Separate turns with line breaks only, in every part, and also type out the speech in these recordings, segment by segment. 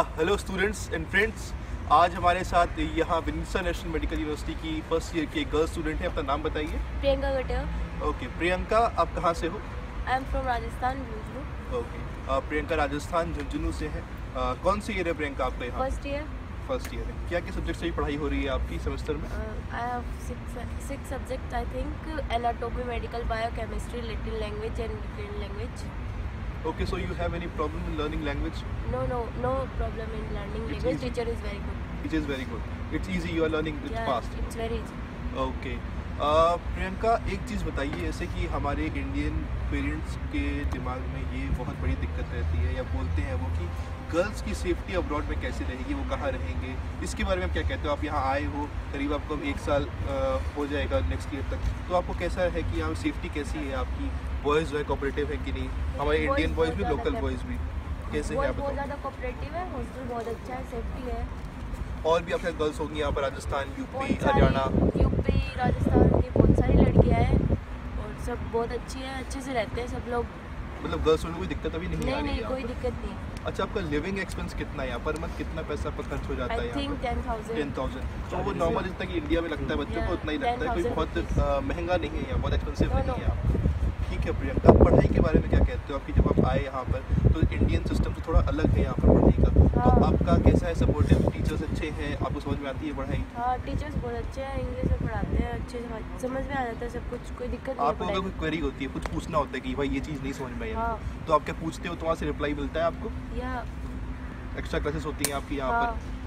Hello students and friends आज हमारे साथ यहाँ विनिसा नेशनल मेडिकल यूनिवर्सिटी की फ़र्स्ट ईयर की गर्ल स्टूडेंट है। अपना नाम बताइए।
प्रियंका गटर
ओके प्रियंका आप कहाँ से हो?
I am from Rajasthan Jhunjhunu
okay Priyanka Rajasthan Jhunjhunu से है। uh, कौन सी ईयर है प्रियंका आपका यहाँ?
फ़र्स्ट ईयर
फ़र्स्ट ईयर है। क्या क्या सब्जेक्ट से पढ़ाई हो रही है आपकी सेमेस्टर में?
Six subject I think anatomy medical biochemistry little language and language
Okay, so you have any problem in learning language?
No, no, no problem in learning
it's
language.
Easy.
Teacher is very good.
Teacher is very good. It's easy. You are learning. It's yeah,
fast. It's very
easy. Okay. Priyanka एक चीज़ बताइए जैसे कि हमारे Indian parents के दिमाग में ये बहुत बड़ी दिक्कत रहती है या बोलते हैं वो कि गर्ल्स की सेफ्टी अब्रॉड में कैसे रहेगी वो कहाँ रहेंगे? इसके बारे में आप क्या कहते हो? आप यहाँ आए हो करीब आपको एक साल हो जाएगा नेक्स्ट ईयर तक। तो आपको कैसा है कि यहाँ सेफ्टी कैसी है आपकी? बॉयज़ जो है कॉपरेटिव है कि नहीं? हमारे इंडियन बॉयज़ भी लोकल बॉयज़ भी। कैसे हैं
बहुत
आप
ज़्यादा कोऑपरेटिव है हॉस्टल बहुत अच्छा है सेफ्टी है।
और भी आपके गर्ल्स होंगी यहाँ पर राजस्थान यूपी हरियाणा।
यूपी राजस्थान की बहुत सारी लड़कियाँ हैं और सब बहुत अच्छी है अच्छे से रहते हैं सब लोग।
मतलब गर्ल्स में कोई दिक्कत अभी नहीं, आ
नहीं नहीं कोई दिक्कत नहीं।
अच्छा आपका लिविंग एक्सपेंस कितना है? यहाँ पर मंथ कितना पैसा आपका खर्च हो जाता है
आई थिंक
पर?
टेन थाउज़ेंड
तो वो नॉर्मल जितना कि इंडिया में लगता है बच्चों को उतना ही लगता है। कोई बहुत महँगा नहीं है यहाँ बहुत एक्सपेंसिव नहीं है ठीक है प्रियंका पढ़ाई के बारे में क्या कहते हो? आपकी जब आप आए यहाँ पर तो इंडियन सिस्टम से थोड़ा अलग है यहाँ पर पढ़ाई का। तो
हाँ।
है सपोर्टिव टीचर्स अच्छे हैं आपको समझ में आती है पढ़ाई
हाँ टीचर्स बहुत अच्छे हैं इंग्लिश में पढ़ाते हैं अच्छे से समझ में आ जाता है सब कुछ कोई दिक्कत नहीं
आपको अगर कोई क्वेरी होती है कुछ पूछना होता है कि भाई ये चीज़ नहीं समझ में आई
हाँ।
तो आप क्या पूछते हो तो वहाँ से रिप्लाई मिलता है आपको
या
एक्स्ट्रा क्लासेस होती हैं आपकी यहाँ
हाँ
पर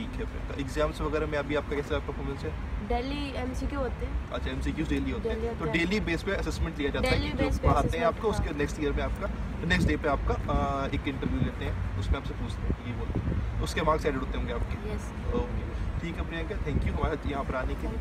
ठीक है फिर। एग्ज़ाम्स वगैरह में अभी आपका कैसा परफॉर्मेंस है?
दिल्ली एमसीक्यू होते हैं।
अच्छा एमसीक्यूज डेली होते हैं। तो डेली बेस पे असेसमेंट लिया जाता है जो पढ़ाते हैं आपको उसके
हाँ।
नेक्स्ट ईयर में आपका नेक्स्ट डे पे आपका एक इंटरव्यू लेते हैं उसमें आपसे पूछते हैं ये बोलते हैं। उसके मार्क्स एडेड होते होंगे आपके। ओके ठीक है प्रियंका थैंक यू हमारे यहाँ पर आने के लिए।